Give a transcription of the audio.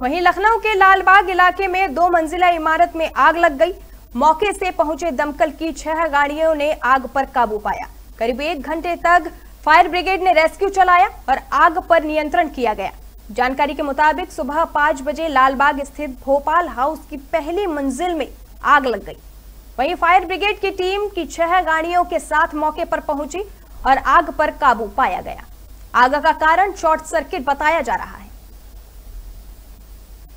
वहीं लखनऊ के लालबाग इलाके में दो मंजिला इमारत में आग लग गई। मौके से पहुँचे दमकल की छह गाड़ियों ने आग पर काबू पाया। करीब एक घंटे तक फायर ब्रिगेड ने रेस्क्यू चलाया और आग पर नियंत्रण किया गया। जानकारी के मुताबिक सुबह पाँच बजे लालबाग स्थित भोपाल हाउस की पहली मंजिल में आग लग गई। वहीं फायर ब्रिगेड की टीम की छह गाड़ियों के साथ मौके पर पहुँची और आग पर काबू पाया गया। आग का कारण शॉर्ट सर्किट बताया जा रहा है।